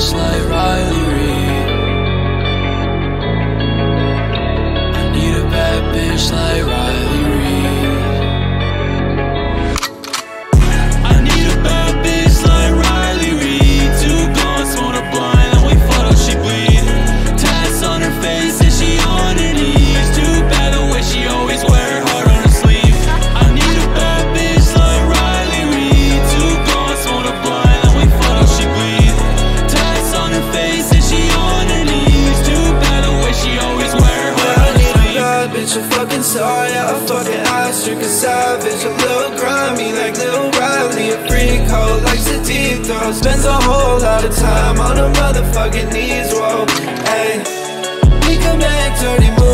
bitch like Riley Reid. I need a bad bitch like sorry I fucking asked her Cause savage, a little grimy like Lil Riley. A freak hoe likes to deep throw Spends a whole lot of time on her motherfucking knees, whoa Ayy, we can make dirty moves.